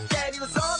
got daddy was on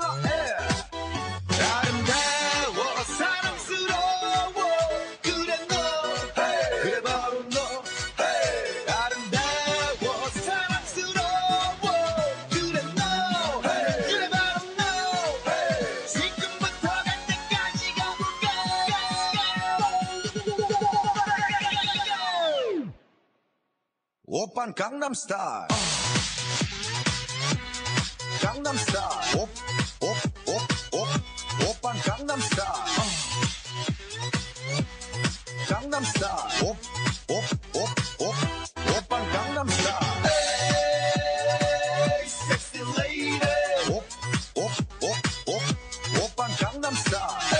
오빤 강남스타일 강남스타일 옵옵옵옵 오빤 강남스타일 강남스타일 옵옵옵옵 오빤 강남스타일 섹시 레이디 옵옵옵옵 오빤 강남스타일